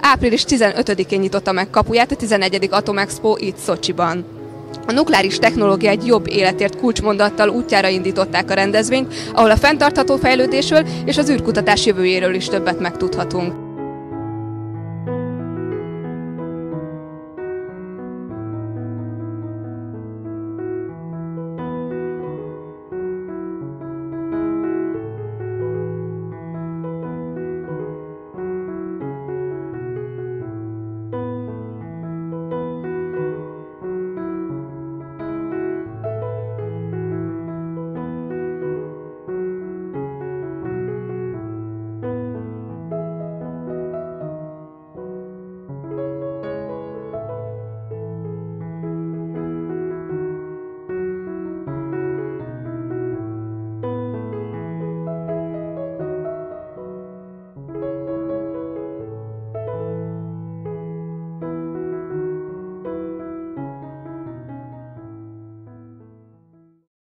Április 15-én nyitotta meg kapuját a 11. Atomexpo itt Szocsiban. A nukleáris technológia egy jobb életért kulcsmondattal útjára indították a rendezvényt, ahol a fenntartható fejlődésről és az űrkutatás jövőjéről is többet megtudhatunk.